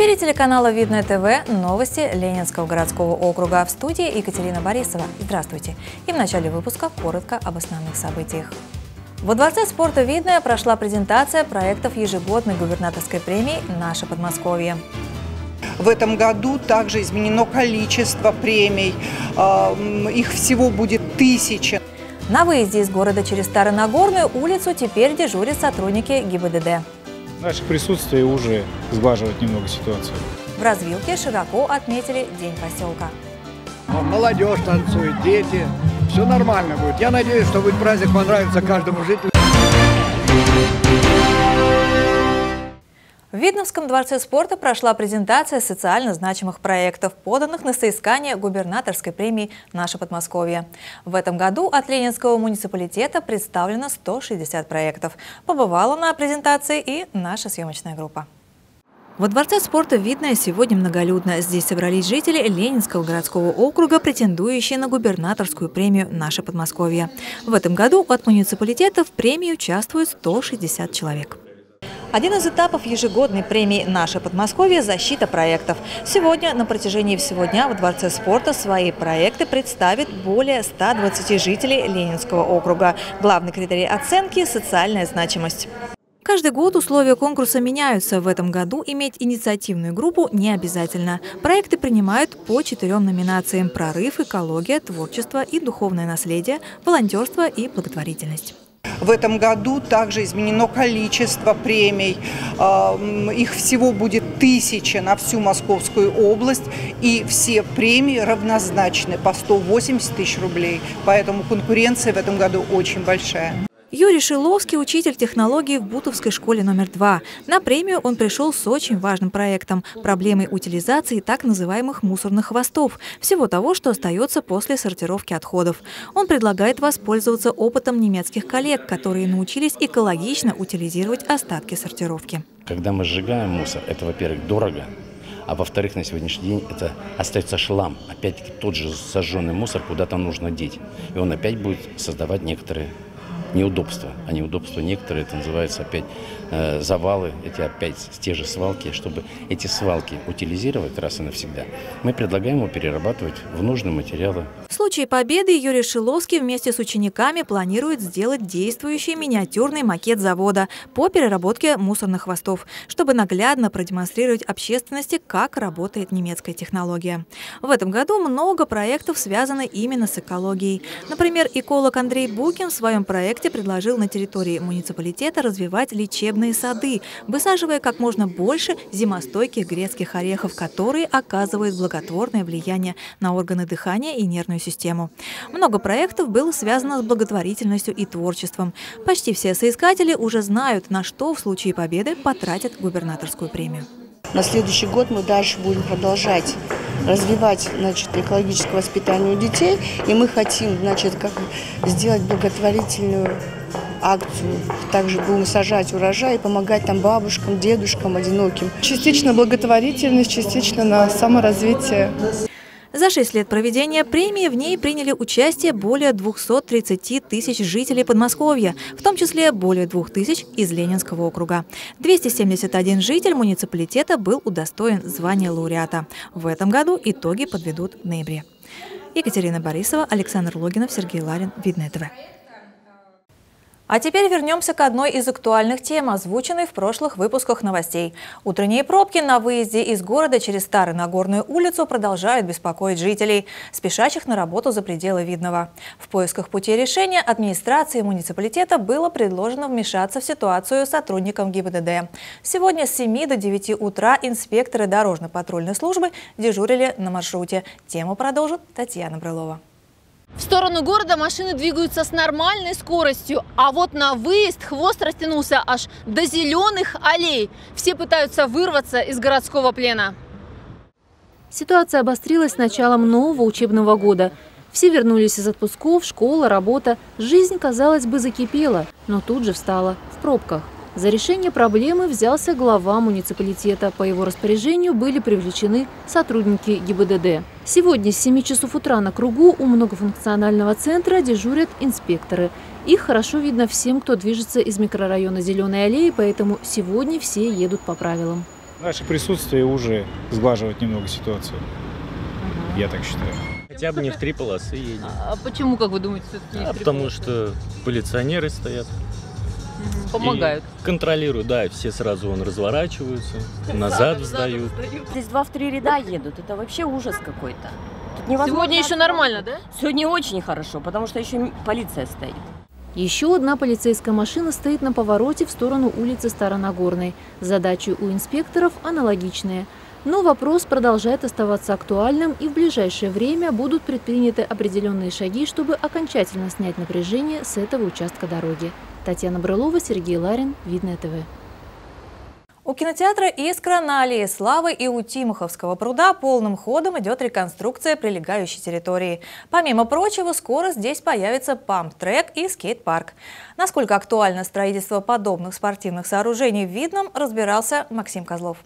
эфире телеканала «Видное ТВ» новости Ленинского городского округа. В студии Екатерина Борисова. Здравствуйте. И в начале выпуска коротко об основных событиях. Во Дворце спорта «Видное» прошла презентация проектов ежегодной губернаторской премии «Наше Подмосковье». В этом году также изменено количество премий. Их всего будет тысяча. На выезде из города через Старонагорную улицу теперь дежурят сотрудники ГИБДД. Наше присутствие уже сглаживает немного ситуацию. В развилке широко отметили День поселка. Молодежь танцует, дети. Все нормально будет. Я надеюсь, что будет праздник понравится каждому жителю. В Видновском дворце спорта прошла презентация социально значимых проектов, поданных на соискание губернаторской премии «Наше Подмосковье». В этом году от Ленинского муниципалитета представлено 160 проектов. Побывала на презентации и наша съемочная группа. Во Дворце спорта видно сегодня многолюдно. Здесь собрались жители Ленинского городского округа, претендующие на губернаторскую премию «Наше Подмосковье». В этом году от муниципалитета в премии участвуют 160 человек. Один из этапов ежегодной премии «Наше Подмосковье» – защита проектов. Сегодня на протяжении всего дня в Дворце спорта свои проекты представит более 120 жителей Ленинского округа. Главный критерий оценки – социальная значимость. Каждый год условия конкурса меняются. В этом году иметь инициативную группу не обязательно. Проекты принимают по четырем номинациям – прорыв, экология, творчество и духовное наследие, волонтерство и благотворительность. В этом году также изменено количество премий. Их всего будет тысяча на всю Московскую область. И все премии равнозначны по 180 тысяч рублей. Поэтому конкуренция в этом году очень большая. Юрий Шиловский – учитель технологии в Бутовской школе номер два. На премию он пришел с очень важным проектом – проблемой утилизации так называемых мусорных хвостов, всего того, что остается после сортировки отходов. Он предлагает воспользоваться опытом немецких коллег, которые научились экологично утилизировать остатки сортировки. Когда мы сжигаем мусор, это, во-первых, дорого, а во-вторых, на сегодняшний день это остается шлам. Опять-таки тот же сожженный мусор куда-то нужно деть. И он опять будет создавать некоторые неудобства. А неудобства некоторые, это называется опять э, завалы, эти опять те же свалки. Чтобы эти свалки утилизировать раз и навсегда, мы предлагаем его перерабатывать в нужные материалы. Случае победы Юрий Шиловский вместе с учениками планирует сделать действующий миниатюрный макет завода по переработке мусорных хвостов, чтобы наглядно продемонстрировать общественности, как работает немецкая технология. В этом году много проектов связаны именно с экологией. Например, эколог Андрей Букин в своем проекте предложил на территории муниципалитета развивать лечебные сады, высаживая как можно больше зимостойких грецких орехов, которые оказывают благотворное влияние на органы дыхания и нервную систему. Много проектов было связано с благотворительностью и творчеством. Почти все соискатели уже знают, на что в случае победы потратят губернаторскую премию. На следующий год мы дальше будем продолжать развивать значит, экологическое воспитание у детей. И мы хотим значит, как сделать благотворительную акцию. Также будем сажать урожай и помогать там бабушкам, дедушкам, одиноким. Частично благотворительность, частично на саморазвитие. За шесть лет проведения премии в ней приняли участие более 230 тысяч жителей Подмосковья, в том числе более 2 тысяч из Ленинского округа. 271 житель муниципалитета был удостоен звания лауреата. В этом году итоги подведут в ноябре. Екатерина Борисова, Александр Логинов, Сергей Ларин. Видное ТВ. А теперь вернемся к одной из актуальных тем, озвученной в прошлых выпусках новостей. Утренние пробки на выезде из города через Старую Нагорную улицу продолжают беспокоить жителей, спешащих на работу за пределы Видного. В поисках пути решения администрации муниципалитета было предложено вмешаться в ситуацию сотрудникам ГИБДД. Сегодня с 7 до 9 утра инспекторы дорожно-патрульной службы дежурили на маршруте. Тему продолжит Татьяна Брылова. В сторону города машины двигаются с нормальной скоростью, а вот на выезд хвост растянулся аж до зеленых аллей. Все пытаются вырваться из городского плена. Ситуация обострилась с началом нового учебного года. Все вернулись из отпусков, школа, работа. Жизнь, казалось бы, закипела, но тут же встала в пробках. За решение проблемы взялся глава муниципалитета. По его распоряжению были привлечены сотрудники ГИБДД. Сегодня с 7 часов утра на кругу у многофункционального центра дежурят инспекторы. Их хорошо видно всем, кто движется из микрорайона Зеленой аллеи, поэтому сегодня все едут по правилам. Наше присутствие уже сглаживает немного ситуацию. Я так считаю. Хотя бы не в три полосы едем. А почему, как вы думаете, все-таки А потому полосы? что полиционеры стоят. Помогают. И контролируют, да, и все сразу вон разворачиваются, назад сдают. Здесь два в три ряда едут. Это вообще ужас какой-то. Сегодня еще нормально, да? Сегодня очень хорошо, потому что еще полиция стоит. Еще одна полицейская машина стоит на повороте в сторону улицы Старонагорной. Задачи у инспекторов аналогичные. Но вопрос продолжает оставаться актуальным, и в ближайшее время будут предприняты определенные шаги, чтобы окончательно снять напряжение с этого участка дороги. Татьяна Брылова, Сергей Ларин, Видное ТВ. У кинотеатра «Искра» на аллее Славы и у Тимоховского пруда полным ходом идет реконструкция прилегающей территории. Помимо прочего, скоро здесь появится памп-трек и скейт-парк. Насколько актуально строительство подобных спортивных сооружений в Видном, разбирался Максим Козлов.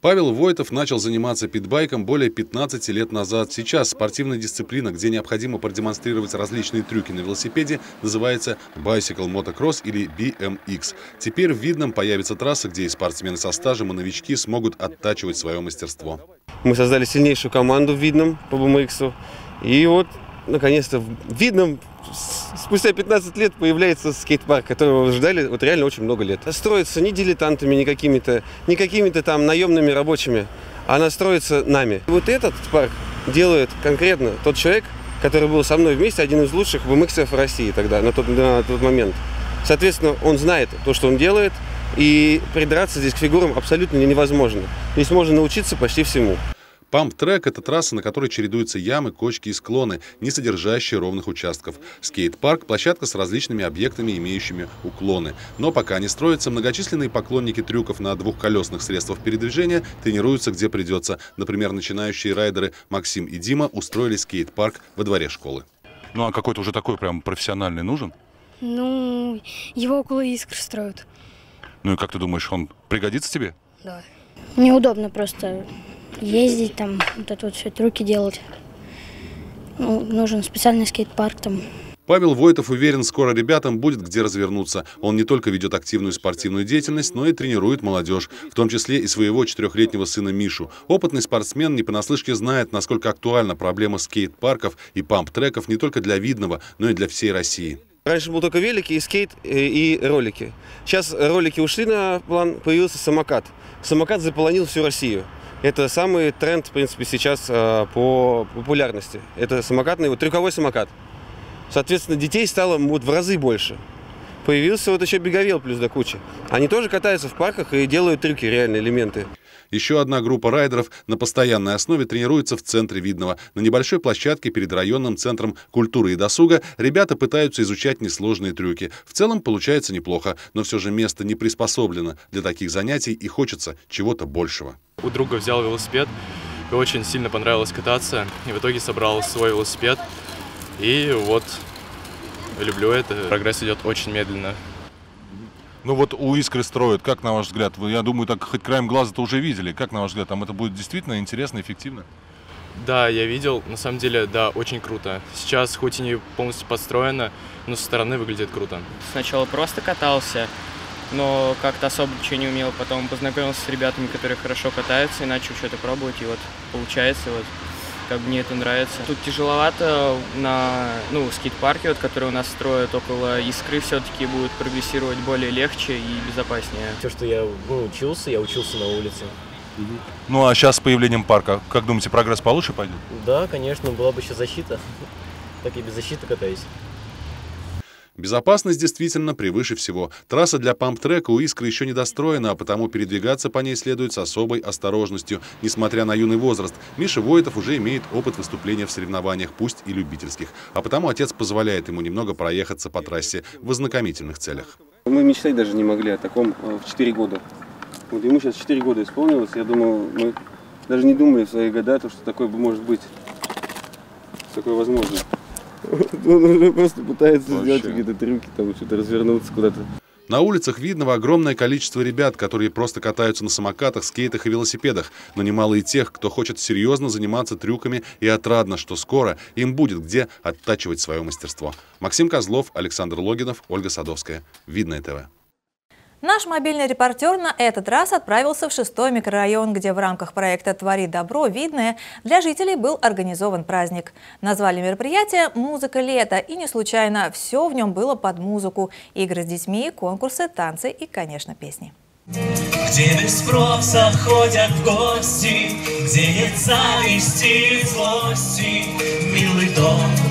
Павел Войтов начал заниматься питбайком более 15 лет назад. Сейчас спортивная дисциплина, где необходимо продемонстрировать различные трюки на велосипеде, называется Bicycle Motocross или BMX. Теперь в Видном появится трасса, где и спортсмены со стажем, и новички смогут оттачивать свое мастерство. Мы создали сильнейшую команду в Видном по BMX. И вот, наконец-то, в Видном спустя 15 лет появляется скейт-парк, которого ждали вот реально очень много лет. Строится не дилетантами, не какими-то, не какими-то там наемными рабочими, а она строится нами. Вот этот парк делает конкретно тот человек, который был со мной вместе, один из лучших BMX России тогда, на тот, на тот момент. Соответственно, он знает то, что он делает, и придраться здесь к фигурам абсолютно невозможно. Здесь можно научиться почти всему. Памп-трек – это трасса, на которой чередуются ямы, кочки и склоны, не содержащие ровных участков. Скейт-парк – площадка с различными объектами, имеющими уклоны. Но пока не строятся, многочисленные поклонники трюков на двухколесных средствах передвижения тренируются где придется. Например, начинающие райдеры Максим и Дима устроили скейт-парк во дворе школы. Ну а какой-то уже такой прям профессиональный нужен? Ну, его около искр строят. Ну и как ты думаешь, он пригодится тебе? Да. Неудобно просто ездить там, вот это вот все трюки делать. Ну, нужен специальный скейт-парк там. Павел Войтов уверен, скоро ребятам будет где развернуться. Он не только ведет активную спортивную деятельность, но и тренирует молодежь, в том числе и своего четырехлетнего сына Мишу. Опытный спортсмен не понаслышке знает, насколько актуальна проблема скейт-парков и памп-треков не только для Видного, но и для всей России. Раньше был только велики, и скейт, э, и ролики. Сейчас ролики ушли на план, появился самокат. Самокат заполонил всю Россию. Это самый тренд, в принципе, сейчас э, по популярности. Это самокатный, вот трюковой самокат. Соответственно, детей стало вот в разы больше. Появился вот еще беговел плюс до кучи. Они тоже катаются в парках и делают трюки, реальные элементы. Еще одна группа райдеров на постоянной основе тренируется в центре Видного. На небольшой площадке перед районным центром культуры и досуга ребята пытаются изучать несложные трюки. В целом получается неплохо, но все же место не приспособлено для таких занятий и хочется чего-то большего. У друга взял велосипед, и очень сильно понравилось кататься, и в итоге собрал свой велосипед. И вот люблю это. Прогресс идет очень медленно. Ну вот у Искры строят, как на ваш взгляд? Вы, я думаю, так хоть краем глаза-то уже видели. Как на ваш взгляд, там это будет действительно интересно, эффективно? Да, я видел, на самом деле, да, очень круто. Сейчас хоть и не полностью построено, но со стороны выглядит круто. Сначала просто катался, но как-то особо ничего не умел. Потом познакомился с ребятами, которые хорошо катаются, и начал что-то пробовать, и вот получается, вот как мне это нравится. Тут тяжеловато на ну, скейт-парке, вот, который у нас строят около Искры, все-таки будет прогрессировать более легче и безопаснее. Все, что я ну, учился, я учился на улице. Ну а сейчас с появлением парка, как думаете, прогресс получше пойдет? Да, конечно, была бы еще защита. Так и без защиты катаюсь. Безопасность действительно превыше всего. Трасса для памп-трека у «Искры» еще не достроена, а потому передвигаться по ней следует с особой осторожностью. Несмотря на юный возраст, Миша Войтов уже имеет опыт выступления в соревнованиях, пусть и любительских. А потому отец позволяет ему немного проехаться по трассе в ознакомительных целях. Мы мечтать даже не могли о таком э, в 4 года. Вот ему сейчас 4 года исполнилось, я думаю, мы даже не думали в свои года, то, что такое может быть. Такое возможно. Он уже просто пытается Вообще. сделать какие-то трюки, там что-то развернуться куда-то. На улицах Видного огромное количество ребят, которые просто катаются на самокатах, скейтах и велосипедах, но немало и тех, кто хочет серьезно заниматься трюками и отрадно, что скоро им будет где оттачивать свое мастерство. Максим Козлов, Александр Логинов, Ольга Садовская. Видное ТВ. Наш мобильный репортер на этот раз отправился в шестой микрорайон, где в рамках проекта «Твори добро» видное для жителей был организован праздник. Назвали мероприятие «Музыка лета» и не случайно все в нем было под музыку. Игры с детьми, конкурсы, танцы и, конечно, песни. Где без спроса ходят гости, Где нет зависти и злости, Милый дом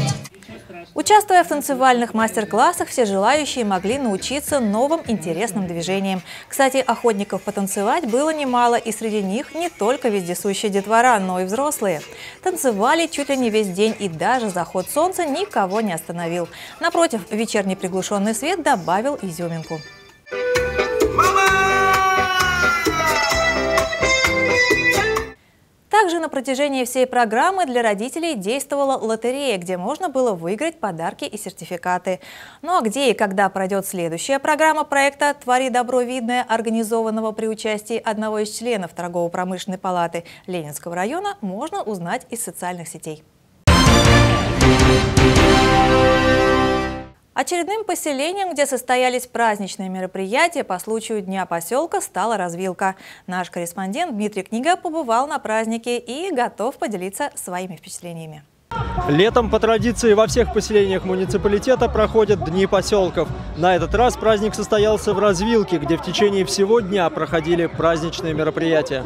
Участвуя в танцевальных мастер-классах, все желающие могли научиться новым интересным движениям. Кстати, охотников потанцевать было немало, и среди них не только вездесущая детвора, но и взрослые. Танцевали чуть ли не весь день, и даже заход солнца никого не остановил. Напротив, вечерний приглушенный свет добавил изюминку. Также на протяжении всей программы для родителей действовала лотерея, где можно было выиграть подарки и сертификаты. Ну а где и когда пройдет следующая программа проекта «Твори добро видное», организованного при участии одного из членов торгово-промышленной палаты Ленинского района, можно узнать из социальных сетей. Очередным поселением, где состоялись праздничные мероприятия по случаю Дня поселка, стала развилка. Наш корреспондент Дмитрий Книга побывал на празднике и готов поделиться своими впечатлениями. Летом по традиции во всех поселениях муниципалитета проходят Дни поселков. На этот раз праздник состоялся в развилке, где в течение всего дня проходили праздничные мероприятия.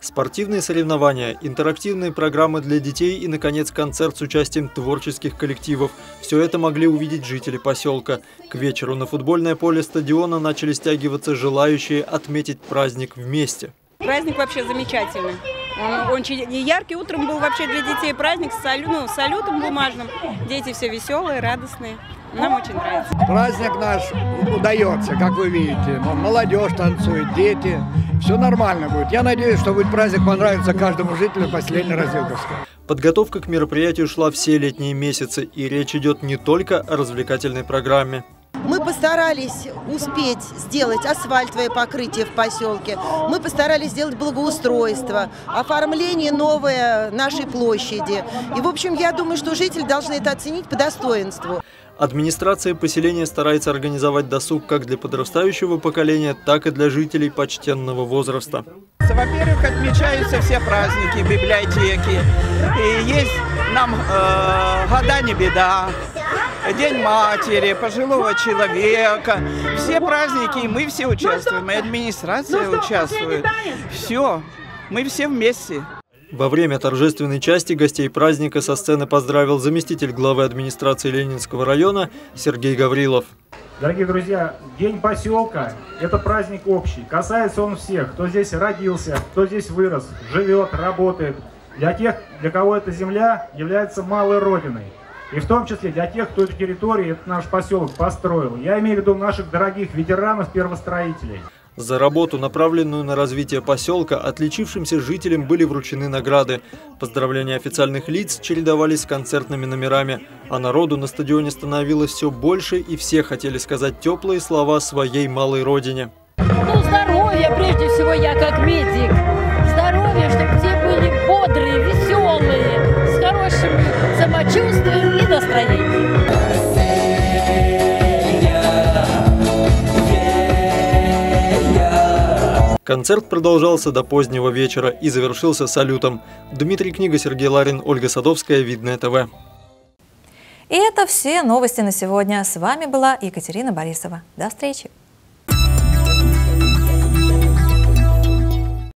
Спортивные соревнования, интерактивные программы для детей и, наконец, концерт с участием творческих коллективов. Все это могли увидеть жители поселка. К вечеру на футбольное поле стадиона начали стягиваться желающие отметить праздник вместе. Праздник вообще замечательный. Он очень яркий. Утром был вообще для детей праздник с ну, салютом бумажным. Дети все веселые, радостные. Нам очень нравится. Праздник наш удается, как вы видите. Молодежь танцует, дети. Все нормально будет. Я надеюсь, что будет праздник понравится каждому жителю поселения Разилковска. Подготовка к мероприятию шла все летние месяцы, и речь идет не только о развлекательной программе. Мы постарались успеть сделать асфальтовое покрытие в поселке. Мы постарались сделать благоустройство, оформление новое нашей площади. И, в общем, я думаю, что жители должны это оценить по достоинству. Администрация поселения старается организовать досуг как для подрастающего поколения, так и для жителей почтенного возраста. Во-первых, отмечаются все праздники, библиотеки. И есть нам э, «Года не беда», День матери, пожилого человека. Все праздники, и мы все участвуем, и администрация участвует. Все, мы все вместе. Во время торжественной части гостей праздника со сцены поздравил заместитель главы администрации Ленинского района Сергей Гаврилов. Дорогие друзья, День поселка – это праздник общий. Касается он всех, кто здесь родился, кто здесь вырос, живет, работает. Для тех, для кого эта земля является малой родиной. И в том числе для тех, кто эту территорию, этот наш поселок построил. Я имею в виду наших дорогих ветеранов-первостроителей. За работу, направленную на развитие поселка, отличившимся жителям были вручены награды. Поздравления официальных лиц чередовались с концертными номерами, а народу на стадионе становилось все больше, и все хотели сказать теплые слова своей малой родине. Ну, здоровья, прежде всего, я как медик. Концерт продолжался до позднего вечера и завершился салютом. Дмитрий Книга, Сергей Ларин, Ольга Садовская, Видное ТВ. И это все новости на сегодня. С вами была Екатерина Борисова. До встречи!